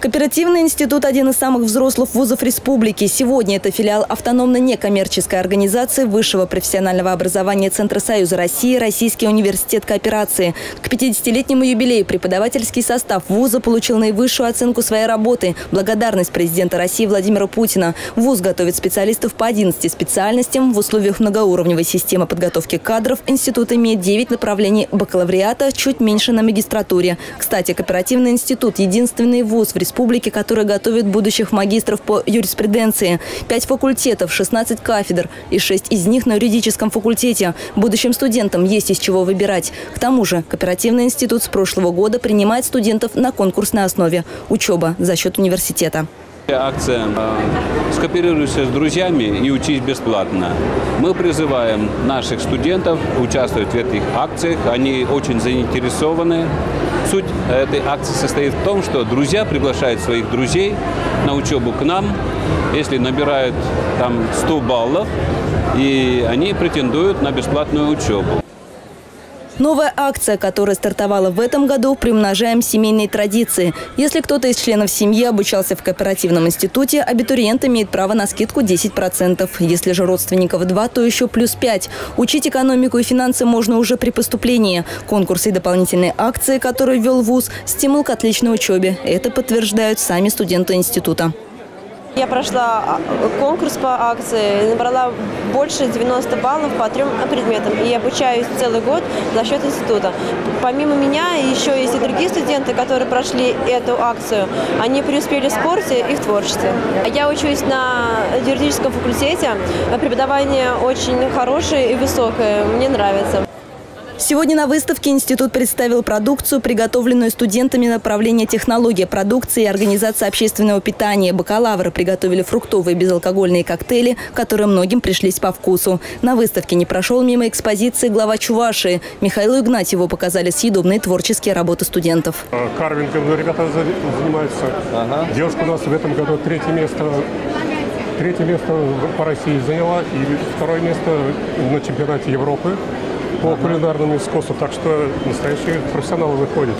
Кооперативный институт – один из самых взрослых вузов республики. Сегодня это филиал автономной некоммерческой организации высшего профессионального образования Центра Союза России «Российский университет кооперации». К 50-летнему юбилею преподавательский состав вуза получил наивысшую оценку своей работы – благодарность президента России Владимира Путина. Вуз готовит специалистов по 11 специальностям. В условиях многоуровневой системы подготовки кадров институт имеет 9 направлений бакалавриата, чуть меньше на магистратуре. Кстати, кооперативный институт – единственный вуз в республике республики, который готовит будущих магистров по юриспруденции. Пять факультетов, 16 кафедр и шесть из них на юридическом факультете. Будущим студентам есть из чего выбирать. К тому же кооперативный институт с прошлого года принимает студентов на конкурсной основе. Учеба за счет университета. Акция «Скооперируйся с друзьями и учись бесплатно». Мы призываем наших студентов участвовать в этих акциях. Они очень заинтересованы. Суть этой акции состоит в том, что друзья приглашают своих друзей на учебу к нам, если набирают там 100 баллов, и они претендуют на бесплатную учебу. Новая акция, которая стартовала в этом году «Примножаем семейные традиции». Если кто-то из членов семьи обучался в кооперативном институте, абитуриент имеет право на скидку 10%. Если же родственников два, то еще плюс 5%. Учить экономику и финансы можно уже при поступлении. Конкурсы и дополнительные акции, которые ввел ВУЗ – стимул к отличной учебе. Это подтверждают сами студенты института. Я прошла а, конкурс по акции, набрала больше 90 баллов по трем предметам и обучаюсь целый год за счет института. Помимо меня еще есть и другие студенты, которые прошли эту акцию. Они преуспели в спорте и в творчестве. Я учусь на юридическом факультете. Преподавание очень хорошее и высокое. Мне нравится. Сегодня на выставке институт представил продукцию, приготовленную студентами направления технология продукции и организация общественного питания. Бакалавры приготовили фруктовые безалкогольные коктейли, которые многим пришлись по вкусу. На выставке не прошел мимо экспозиции глава Чувашии. Михаилу Игнатьеву показали съедобные творческие работы студентов. А, Карвингом ребята занимаются. Ага. Девушка у нас в этом году третье место Третье место по России заняла и второе место на чемпионате Европы по кулинарному искусству, так что настоящие профессионалы выходят.